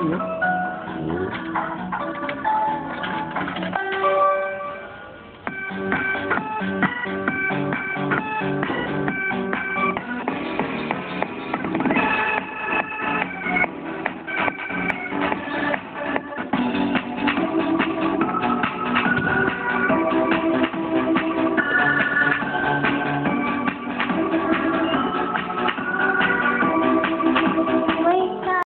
Ừ.